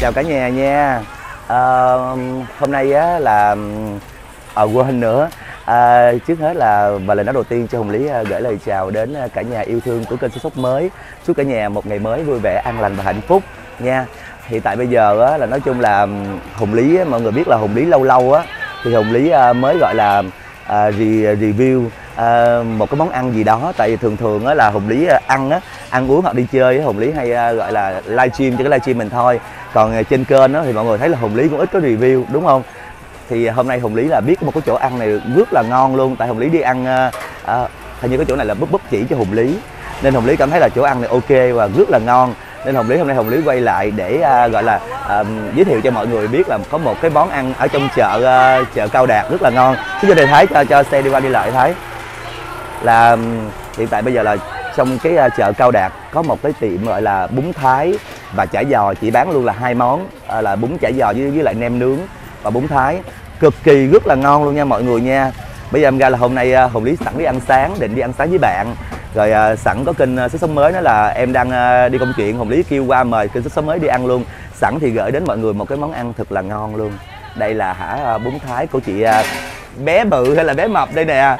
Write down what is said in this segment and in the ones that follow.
chào cả nhà nha. À, hôm nay á là à, quên nữa. À, trước hết là và lời nói đầu tiên cho hồng lý gửi lời chào đến cả nhà yêu thương của kênh sốt mới. Chúc cả nhà một ngày mới vui vẻ an lành và hạnh phúc nha. Hiện tại bây giờ á, là nói chung là hồng lý mọi người biết là hồng lý lâu lâu á thì hồng lý mới gọi là à, review Ờ, một cái món ăn gì đó tại vì thường thường á là hùng lý ờ, ăn á ăn uống hoặc đi chơi hùng lý hay ờ, gọi là livestream cho cái livestream mình thôi. Còn trên kênh á thì mọi người thấy là hùng lý cũng ít có review đúng không? Thì hôm nay hùng lý là biết một cái chỗ ăn này rất là ngon luôn tại hùng lý đi ăn à, hình như cái chỗ này là búp búp chỉ cho hùng lý. Nên hùng lý cảm thấy là chỗ ăn này ok và rất là ngon. Nên hồng lý hôm nay hồng lý quay lại để à, gọi là à, giới thiệu cho mọi người biết là có một cái món ăn ở trong chợ à, chợ cao đạt rất là ngon. Xin cho thầy thái cho cho xe đi qua đi lại thái là hiện tại bây giờ là trong cái ờ, chợ cao đạt có một cái tiệm gọi là bún thái và chả giò chỉ bán luôn là hai món ờ, là bún chả giò với với lại nem nướng và bún thái. Cực kỳ rất là ngon luôn nha mọi người nha. Bây giờ em ra là hôm nay ờ, hồng lý sẵn đi ăn sáng định đi ăn sáng với bạn. Rồi à, sẵn có kênh sức sống mới đó là em đang à, đi công chuyện. Hồng lý kêu qua mời kênh sức sống mới đi ăn luôn. Sẵn thì gửi đến mọi người một cái món ăn thật là ngon luôn. Đây là hả bún thái của chị à, bé bự hay là bé mập đây nè.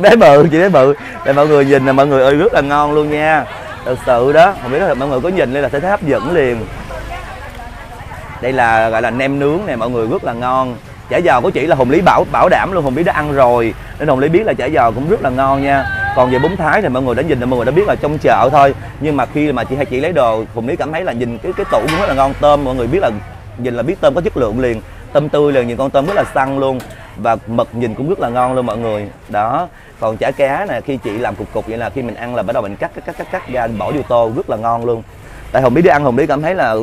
bé bự chị bé bự để mọi người nhìn là mọi người ơi, rất là ngon luôn nha. Thật sự đó, không biết là mọi người có nhìn lên là sẽ thấy hấp dẫn liền. Đây là, gọi là nem nướng này mọi người, rất là ngon. Chả giò của chị là hùng lý bảo bảo đảm luôn hùng lý đã ăn rồi. Nên hùng lý biết là chả giò cũng rất là ngon nha. Còn về bún thái thì mọi người đã nhìn là mọi người đã biết là trong chợ thôi. Nhưng mà khi mà chị hay chị lấy đồ hùng lý cảm thấy là nhìn cái cái tủ cũng rất là ngon, tôm, mọi người biết là, nhìn là biết tôm có chất lượng liền. Tôm tươi liền, nhìn con tôm rất là săn luôn và mực nhìn cũng rất là ngon luôn mọi người. Đó còn chả cá nè khi chị làm cục cục vậy là khi mình ăn là bắt đầu mình cắt cắt cắt cắt cắt ra bỏ vô tô rất là ngon luôn. Tại hồng biết đi ăn hồng lý cảm thấy là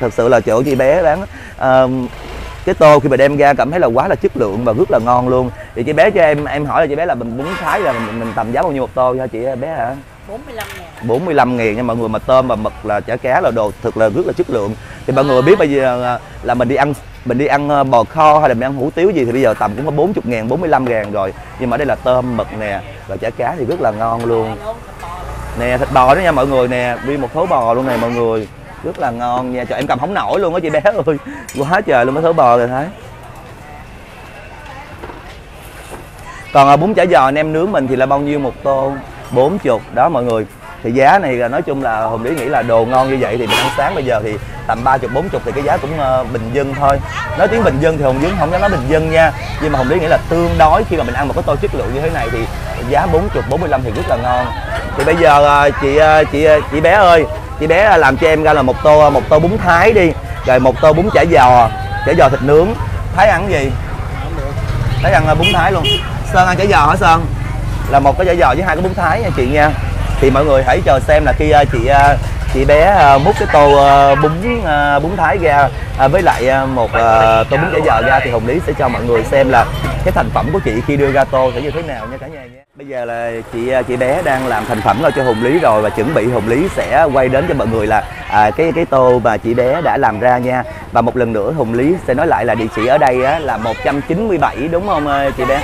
thật sự là chỗ chị bé bán uh, cái tô khi mà đem ra cảm thấy là quá là chất lượng và rất là ngon luôn. Thì chị bé cho em em hỏi là chị bé là mình bún thái là mình, mình tầm giá bao nhiêu một tô cho chị bé hả? 45 ngàn. 45 ngàn nha mọi người mà tôm và mực là chả cá là đồ thực là rất là chất lượng. Thì mọi người biết bây giờ là mình đi ăn mình đi ăn bò kho hay là mình ăn hủ tiếu gì thì bây giờ tầm cũng có 40 ngàn 45 ngàn rồi. Nhưng mà đây là tôm mực nè và chả cá thì rất là ngon luôn. Nè thịt bò đó nha mọi người nè đi một thố bò luôn nè mọi người. Rất là ngon nha. Trời em cầm không nổi luôn á chị bé ơi. Quá trời luôn cái thớ bò rồi thấy. Còn à, bún chả giò nem nướng mình thì là bao nhiêu một tô bốn chục. Đó mọi người. Thì giá này là nói chung là hùng lý nghĩ là đồ ngon như vậy thì mình ăn sáng. Bây giờ thì tầm ba chục bốn chục thì cái giá cũng uh, bình dân thôi. Nói tiếng bình dân thì hùng lý không dám nói bình dân nha. Nhưng mà hùng lý nghĩ là tương đối khi mà mình ăn một cái tô chất lượng như thế này thì giá bốn chục bốn mươi lăm thì rất là ngon. Thì bây giờ uh, chị uh, chị chị bé ơi chị bé làm cho em ra là một tô một tô bún thái đi. Rồi một tô bún chả giò chả giò thịt nướng. Thái ăn gì? Thái ăn bún thái luôn. Sơn ăn chả giò hả sơn? Là một cái giỏ giò với hai cái bún thái nha chị nha. Thì mọi người hãy chờ xem là khi à, chị à, chị bé à, múc cái tô bún bún thái ra với lại một tô bún chả giò ra thì hồng lý sẽ cho mọi người xem là cái thành phẩm của chị khi đưa ra tô sẽ như thế nào nha cả nhà nhé bây giờ là chị à, chị bé đang làm thành phẩm cho hùng lý rồi và chuẩn bị hùng lý sẽ quay đến cho mọi người là à, cái cái tô mà chị bé đã làm ra nha. Và một lần nữa hùng lý sẽ nói lại là địa chỉ ở đây á, là 197 đúng không à, chị bé?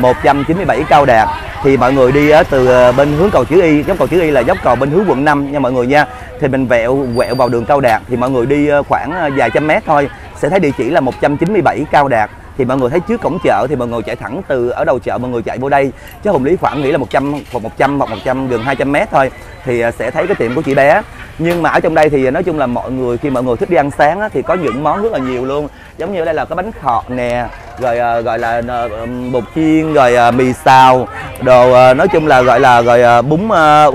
197 cao đạt. Thì mọi người đi á, từ à, bên hướng cầu chữ y dốc cầu chữ y là dốc cầu bên hướng quận 5 nha mọi người nha. Thì mình vẹo quẹo vào đường cao đạt thì mọi người đi khoảng vài trăm mét thôi. Sẽ thấy địa chỉ là 197 cao đạt thì mọi người thấy trước cổng chợ thì mọi người chạy thẳng từ ở đầu chợ mọi người chạy vô đây. Chứ hùng lý khoảng nghĩ là 100 hoặc 100 hoặc 100 gần 200 mét thôi thì à, sẽ thấy cái tiệm của chị bé. Nhưng mà ở trong đây thì à, nói chung là mọi người khi mọi người thích đi ăn sáng á, thì có những món rất là nhiều luôn. Giống như đây là cái bánh khọt nè rồi à, gọi là ờ, bột chiên rồi mì xào đồ nói chung là gọi là rồi bún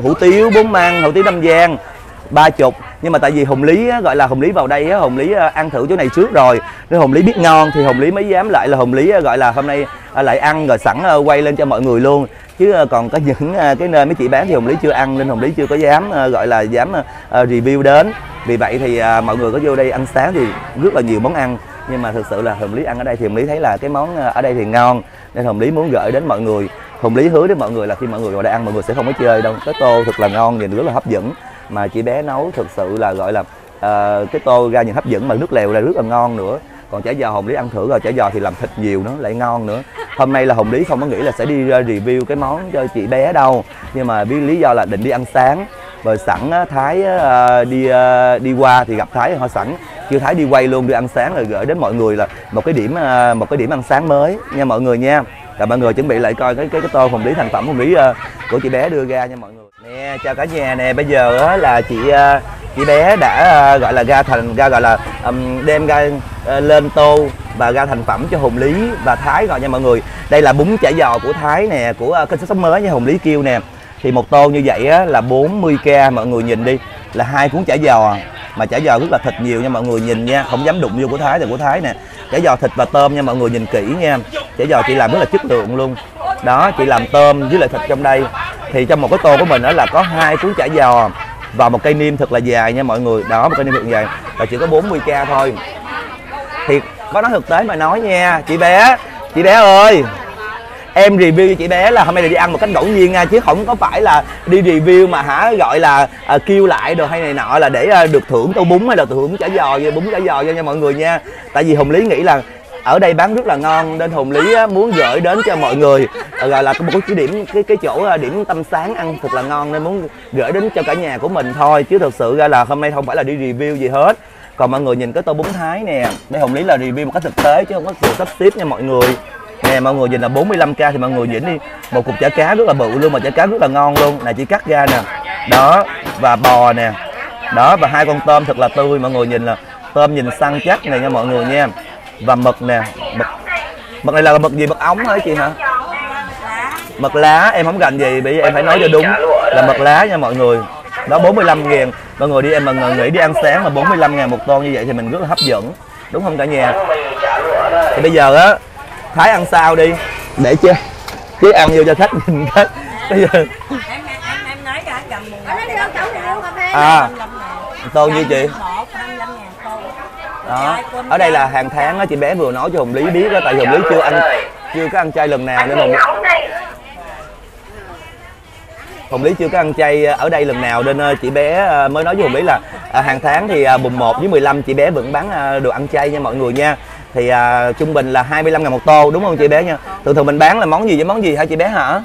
hủ tiếu bún măng hủ tiếu nam giang ba chục nhưng mà tại vì hùng lý á, gọi là hùng lý vào đây á, hùng lý ăn thử chỗ này trước rồi nên hùng lý biết ngon thì hùng lý mới dám lại là hùng lý gọi là hôm nay lại ăn rồi sẵn quay lên cho mọi người luôn chứ còn có những cái nơi mấy chị bán thì hùng lý chưa ăn nên hùng lý chưa có dám gọi là dám review đến vì vậy thì mọi người có vô đây ăn sáng thì rất là nhiều món ăn nhưng mà thực sự là hùng lý ăn ở đây thì hùng lý thấy là cái món ở đây thì ngon nên hùng lý muốn gửi đến mọi người hùng lý hứa đến mọi người là khi mọi người vào đây ăn mọi người sẽ không có chơi đâu cái tô thật là ngon nhìn rất là hấp dẫn mà chị bé nấu thực sự là gọi là uh, cái tô ra nhìn hấp dẫn mà nước lèo là rất là ngon nữa. Còn chả giò hồng lý ăn thử rồi chả giò thì làm thịt nhiều nữa lại ngon nữa. Hôm nay là hồng lý không có nghĩ là sẽ đi ra review cái món cho chị bé đâu. Nhưng mà vì lý do là định đi ăn sáng. Rồi sẵn thái uh, đi uh, đi qua thì gặp thái họ sẵn. Kêu thái đi quay luôn đi ăn sáng rồi gửi đến mọi người là một cái điểm một cái điểm ăn sáng mới. Nha mọi người nha. Là mọi người chuẩn bị lại coi cái cái cái tô hồng lý thành phẩm hồng lý uh, của chị bé đưa ra nha mọi người chào cả nhà nè. Bây giờ là chị ờ, chị bé đã ờ, gọi là ra thành ra gọi là um, đem ra uh, lên tô và ra thành phẩm cho hùng lý và thái rồi nha mọi người. Đây là bún chả giò của thái nè của uh, kênh sống mới nha hùng lý kêu nè. Thì một tô như vậy á, là 40k mọi người nhìn đi là hai cuốn chả giò. Mà chả giò rất là thịt nhiều nha mọi người nhìn nha không dám đụng vô của thái thì của thái nè. Chả giò thịt và tôm nha mọi người nhìn kỹ nha. Chả giò chị làm rất là chất lượng luôn. Đó chị làm tôm với lại thịt trong đây thì trong một cái tô của mình đó là có hai cuốn chả giò và một cây niêm thật là dài nha mọi người. Đó một cây niêm thật dài. Và chỉ có 40k thôi. Thì có nói thực tế mà nói nha chị bé chị bé ơi. Em review cho chị bé là hôm nay là đi ăn một cách ngẫu nhiên nha chứ không có phải là đi review mà hả gọi là à, kêu lại đồ hay này nọ là để à, được thưởng tô bún hay là thưởng chả giò bún chả giò cho nha mọi người nha. Tại vì hùng lý nghĩ là ở đây bán rất là ngon, nên hùng lý muốn gửi đến cho mọi người. Ờ, gọi là một cái điểm, cái cái chỗ à, điểm tâm sáng ăn thật là ngon, nên muốn gửi đến cho cả nhà của mình thôi. Chứ thực sự ra là hôm nay không phải là đi review gì hết. Còn mọi người nhìn cái tô bún thái nè đây hùng lý là review một cách thực tế chứ không có sự sắp xếp nha mọi người. Nè, mọi người nhìn là 45k thì mọi người nhìn đi. Một cục chả cá rất là bự luôn, mà chả cá rất là ngon luôn. Nè chỉ cắt ra nè. Đó, và bò nè. Đó, và hai con tôm thật là tươi. Mọi người nhìn là tôm nhìn săn chắc này nha mọi người nha và mực nè mực mực này là mực gì? Mực ống hả chị hả? Mực lá em không gành gì bởi vì em phải nói cho đúng là mực lá nha mọi người. Đó 45 ngàn. Mọi người đi em mà nghĩ đi ăn sáng mà 45 ngàn một tô như vậy thì mình rất là hấp dẫn đúng không cả nhà? Thì bây giờ á thái ăn sao đi? Để chứ. Chứ ăn vô cho khách nhìn cái bây giờ em em em nói cả cầm một à tô như chị một hai mươi lăm ngàn tô đó. Ở đây là hàng tháng á chị bé vừa nói cho hùng lý biết á tại hùng lý chưa ăn chưa có ăn chay lần nào nên hùng Hùng Lý chưa có ăn chay ở đây lần nào nên ờ, chị bé ờ, mới nói với Hùng Lý là hàng tháng thì mùng 1 với 15 chị bé vẫn bán đồ ăn chay nha mọi người nha. Thì trung bình là 25 ngàn một tô đúng không chị bé nha? Thường thường mình bán là món gì với món gì hả chị bé hả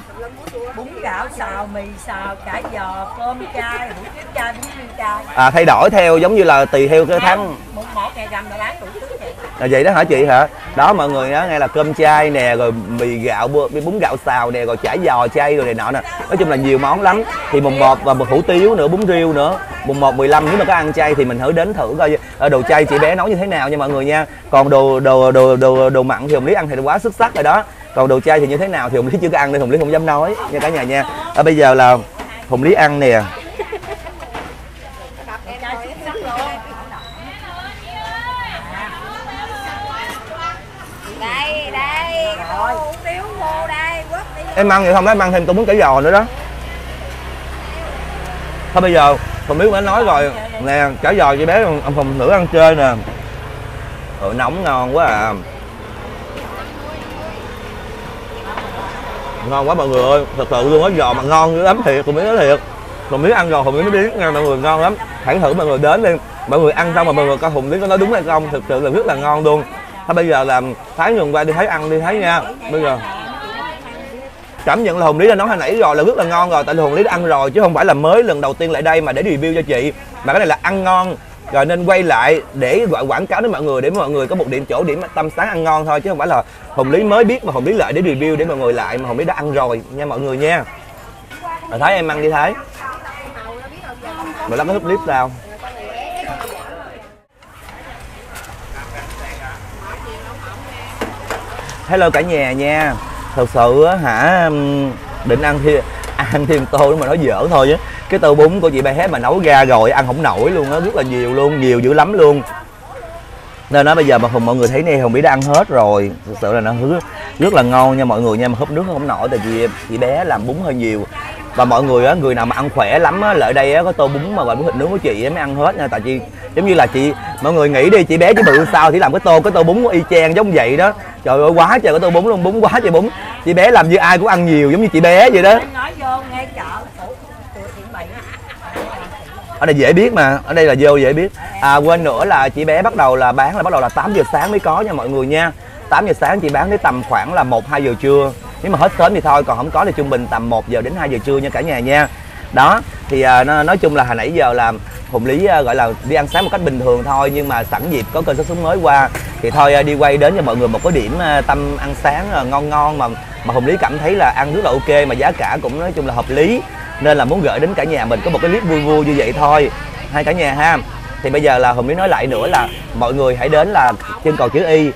gạo xào mì xào chả giò cơm chay hủ tiếu chay bún riêu chay. À thay đổi theo giống như là tùy theo cái tháng. Một một ngày rằm là bán đủ thứ vậy. Là vậy đó hả chị hả? Đó mọi người á nghe là cơm chay nè rồi mì gạo bún gạo xào nè rồi chả giò chay rồi này nọ nè. Nói chung là nhiều món lắm. Thì mùng 1 và một hủ tiếu nữa bún riêu nữa. Mùng 1 15 nếu mà có ăn chay thì mình thử đến thử coi ờ, đồ chay chị bé nấu như thế nào nha mọi người nha. Còn đồ đồ đồ đồ đồ mặn thì hồng lý ăn thì quá xuất sắc rồi đó còn đồ chay thì như thế nào thì hồng lý chưa có ăn nên hồng lý không dám nói nha cả nhà nha. À, bây giờ là hồng lý ăn nè. Đây đây cái tô hủ tiếu vô đây quất đi. Em ăn vậy không em ăn thêm tô bún chả giò nữa đó. Thôi bây giờ không biết đã nói rồi. Nè chả giò chị bé ông phòng thử ăn chơi nè. Ừ, nóng ngon quá à ngon quá mọi người ơi. Thật sự luôn á giò mà ngon dữ lắm thiệt không biết nói thiệt. Không miếng ăn rồi hùng miếng nó biết nha mọi người ngon lắm. Hãy thử mọi người đến đi. Mọi người ăn xong mà mọi người coi hùng miếng, có nói đúng hay không thực sự là rất là ngon luôn. Thôi bây giờ làm thái nhường qua đi thấy ăn đi thấy nha. Bây giờ. Cảm nhận là hùng lý đã nói hồi nãy rồi là rất là ngon rồi tại vì hùng lý đã ăn rồi chứ không phải là mới lần đầu tiên lại đây mà để review cho chị. Mà cái này là ăn ngon rồi nên quay lại để gọi quảng cáo đến mọi người, để mọi người có một điểm chỗ, điểm tâm sáng ăn ngon thôi, chứ không phải là hùng lý mới biết mà hùng lý lại để review để mọi người lại mà hùng lý đã ăn rồi, nha mọi người nha. Rồi thấy em ăn đi thấy mà lắm cái clip sao hello cả nhà nha. Thật sự á hả định ăn thêm ăn thêm tô nhưng mà nói dở thôi chứ cái tô bún của chị bé hết mà nấu ra rồi ăn không nổi luôn á rất là nhiều luôn nhiều dữ lắm luôn. Nên nó bây giờ mà hùng mọi người thấy nè hùng biết đã ăn hết rồi. Thực sự là nó rất, rất là ngon nha mọi người nha mà húp nước không nổi tại vì chị bé làm bún hơi nhiều. Và mọi người á người nào mà ăn khỏe lắm á lại đây á có tô bún mà gọi bún thịt nướng của chị á mới ăn hết nha. Tại vì giống như là chị mọi người nghĩ đi chị bé chứ bự sao thì làm cái tô cái tô bún y chang giống vậy đó. Trời ơi quá trời cái tô bún luôn bún quá trời bún. Chị bé làm như ai cũng ăn nhiều giống như chị bé vậy đó em nói vô ngay chợ phủ của thiện bày ở đây dễ biết mà ở đây là vô dễ biết. À quên nữa là chị bé bắt đầu là bán là bắt đầu là 8 giờ sáng mới có nha mọi người nha. 8 giờ sáng chị bán tới tầm khoảng là 1 2 giờ trưa. Nếu mà hết sớm thì thôi còn không có thì trung bình tầm 1 giờ đến 2 giờ trưa nha cả nhà nha. Đó thì à, nó, nói chung là hồi nãy giờ là hùng lý à, gọi là đi ăn sáng một cách bình thường thôi nhưng mà sẵn dịp có cơn sốt súng mới qua thì thôi à, đi quay đến cho mọi người một cái điểm à, tâm ăn sáng à, ngon ngon mà mà hùng lý cảm thấy là ăn rất là ok mà giá cả cũng nói chung là hợp lý nên là muốn gửi đến cả nhà mình có một cái clip vui vui như vậy thôi. Hai cả nhà ha. Thì bây giờ là hùng mới nói lại nữa là mọi người hãy đến là trên cầu chữ y,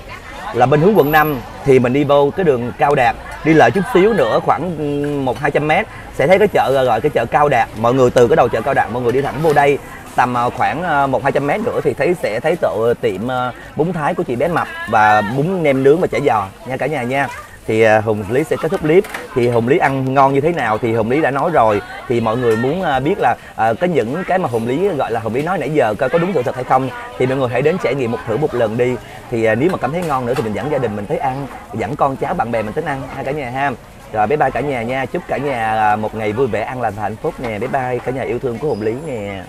là bên hướng quận 5 thì mình đi vô cái đường cao đạt, đi lại chút xíu nữa, khoảng một, hai trăm mét, sẽ thấy cái chợ, gọi cái chợ cao đạt. Mọi người từ cái đầu chợ cao đạt, mọi người đi thẳng vô đây, tầm ờ, khoảng ờ, một, hai trăm mét nữa thì thấy, sẽ thấy tiệm ờ, bún thái của chị bé mập và bún nem nướng và chả giò nha cả nhà nha thì à, hùng lý sẽ kết thúc clip. Thì hùng lý ăn ngon như thế nào thì hùng lý đã nói rồi. Thì mọi người muốn à, biết là à, có những cái mà hùng lý gọi là hùng lý nói nãy giờ coi có đúng sự thật hay không thì mọi người hãy đến trải nghiệm một thử một lần đi. Thì à, nếu mà cảm thấy ngon nữa thì mình dẫn gia đình mình tới ăn dẫn con cháu bạn bè mình tới ăn. Hai cả nhà ha. Rồi bye bye cả nhà nha. Chúc cả nhà à, một ngày vui vẻ ăn lành và hạnh phúc nè. Bye bye cả nhà yêu thương của hùng lý nè.